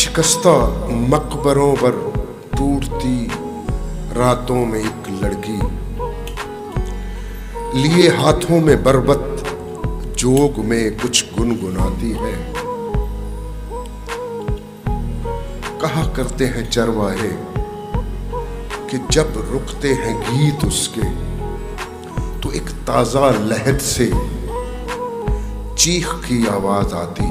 शिकस्ता मकबरों पर टूटती रातों में एक लड़की। लिए हाथों में बरबत, जोग में कुछ गुनगुनाती है। कहा करते हैं चरवाहे कि जब रुकते हैं गीत उसके तो एक ताज़ा लहद से चीख की आवाज़ आती